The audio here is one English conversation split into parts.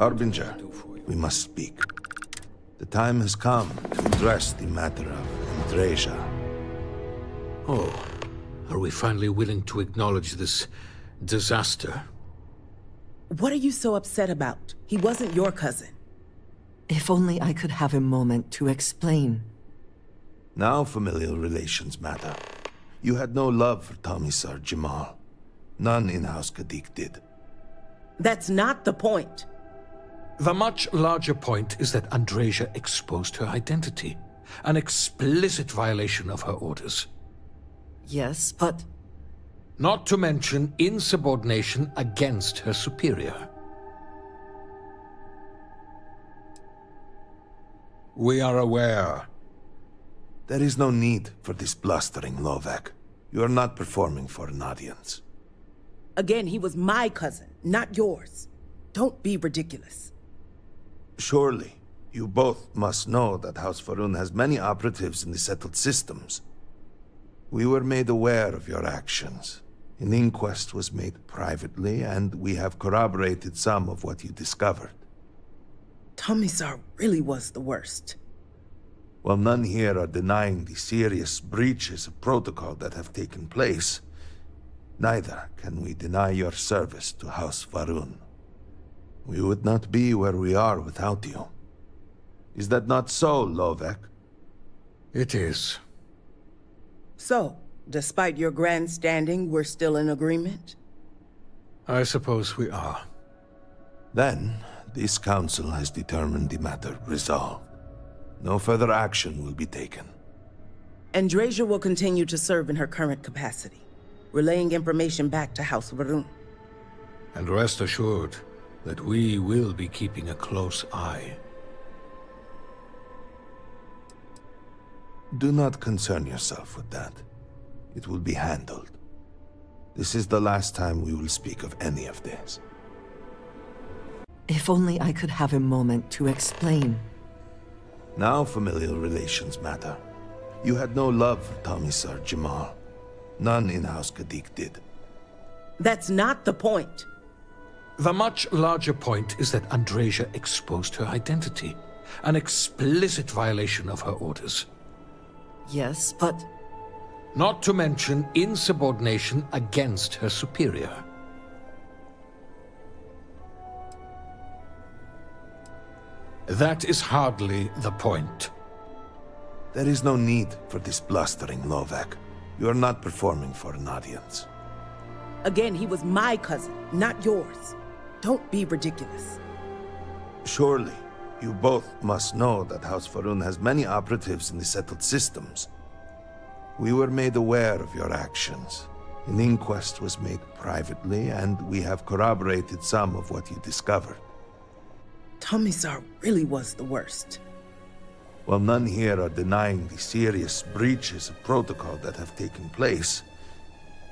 Harbinger, we must speak. The time has come to address the matter of Andreja. Oh, are we finally willing to acknowledge this disaster? What are you so upset about? He wasn't your cousin. If only I could have a moment to explain. Now familial relations matter. You had no love for Tomisar Jamal. None in House Kadik did. That's not the point. The much larger point is that Andreja exposed her identity. An explicit violation of her orders. Yes, but... Not to mention insubordination against her superior. We are aware. There is no need for this blustering, Lovek. You are not performing for an audience. Again, he was my cousin, not yours. Don't be ridiculous. Surely, you both must know that House Va'ruun has many operatives in the settled systems. We were made aware of your actions. An inquest was made privately, and we have corroborated some of what you discovered. Tomisar really was the worst. While none here are denying the serious breaches of protocol that have taken place, neither can we deny your service to House Va'ruun. We would not be where we are without you. Is that not so, Lovek? It is. So, despite your grandstanding, we're still in agreement? I suppose we are. Then, this council has determined the matter resolved. No further action will be taken. Andreja will continue to serve in her current capacity, relaying information back to House Va'ruun. And rest assured that we will be keeping a close eye. Do not concern yourself with that. It will be handled. This is the last time we will speak of any of this. If only I could have a moment to explain. Now familial relations matter. You had no love for Tomisar Jamal. None in House Kadik did. That's not the point. The much larger point is that Andreja exposed her identity. An explicit violation of her orders. Yes, but... Not to mention insubordination against her superior. That is hardly the point. There is no need for this blustering, Lovek. You are not performing for an audience. Again, he was my cousin, not yours. Don't be ridiculous. Surely, you both must know that House Va'ruun has many operatives in the settled systems. We were made aware of your actions. An inquest was made privately, and we have corroborated some of what you discovered. Tomisar really was the worst. While none here are denying the serious breaches of protocol that have taken place,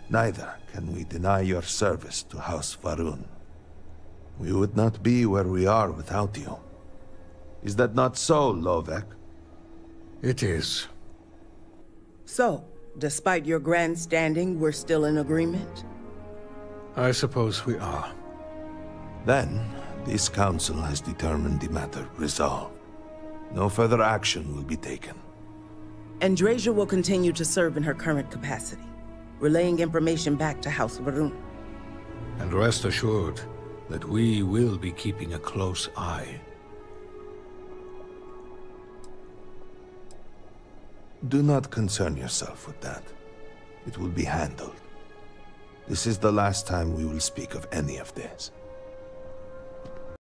neither can we deny your service to House Va'ruun. We would not be where we are without you. Is that not so, Lovek? It is. So, despite your grandstanding, we're still in agreement? I suppose we are. Then, this council has determined the matter resolved. No further action will be taken. Andreja will continue to serve in her current capacity, relaying information back to House Va'ruun. And rest assured that we will be keeping a close eye. Do not concern yourself with that. It will be handled. This is the last time we will speak of any of this.